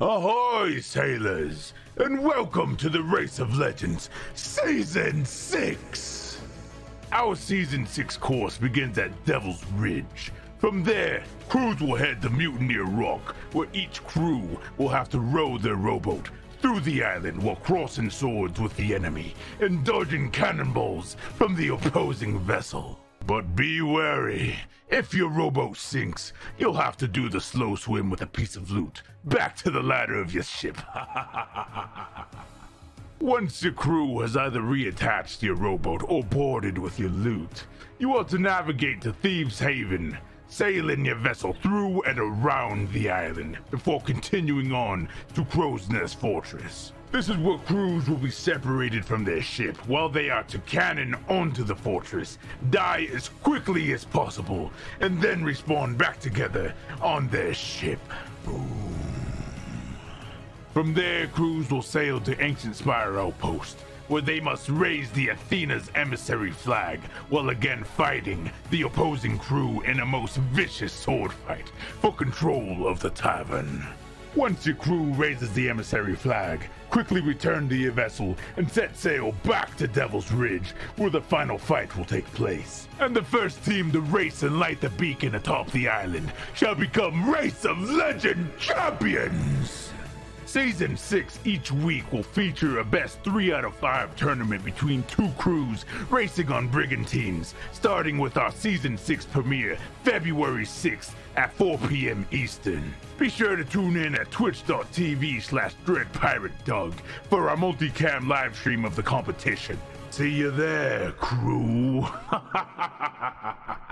Ahoy, sailors, and welcome to the Race of Legends Season 6! Our Season 6 course begins at Devil's Ridge. From there, crews will head to Mutineer Rock, where each crew will have to row their rowboat through the island while crossing swords with the enemy and dodging cannonballs from the opposing vessel. But be wary. If your rowboat sinks, you'll have to do the slow swim with a piece of loot back to the ladder of your ship. Once your crew has either reattached your rowboat or boarded with your loot, you are to navigate to Thieves' Haven, sailing your vessel through and around the island before continuing on to Crow's Nest Fortress. This is where crews will be separated from their ship while they are to cannon onto the fortress, die as quickly as possible, and then respawn back together on their ship. Boom. From there, crews will sail to Ancient Spire Outpost, where they must raise the Athena's emissary flag while again fighting the opposing crew in a most vicious sword fight for control of the tavern. Once your crew raises the emissary flag, quickly return to your vessel and set sail back to Devil's Ridge, where the final fight will take place. And the first team to race and light the beacon atop the island shall become Race of Legend champions! Season 6 each week will feature a best 3 out of 5 tournament between two crews racing on brigantines, starting with our Season 6 premiere February 6th at 4 p.m. Eastern. Be sure to tune in at twitch.tv slash dreadpiratedoug for our multicam live stream of the competition. See you there, crew.